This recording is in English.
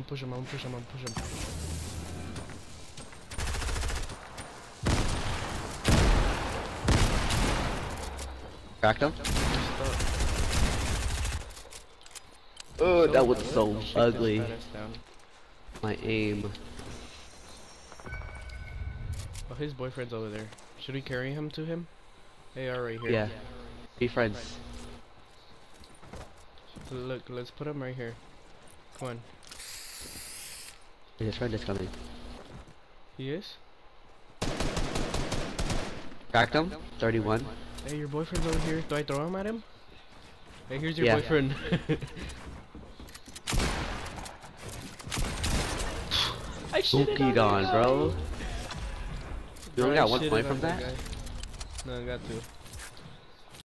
gonna push him, I'm gonna push him, I'm gonna push him. Cracked him. Stop. Oh, that was so ugly. fat ass down. My aim. Oh, his boyfriend's over there. Should we carry him to him? AR right here. Yeah. Be friends. Look, let's put him right here. Come on. His friend is coming. He is? Cracked him. 31. Hey, your boyfriend's over here. Do I throw him at him? Hey, here's your Yeah. boyfriend. I Spooky on gone, bro. You only got one point from that? guy. No, I got two.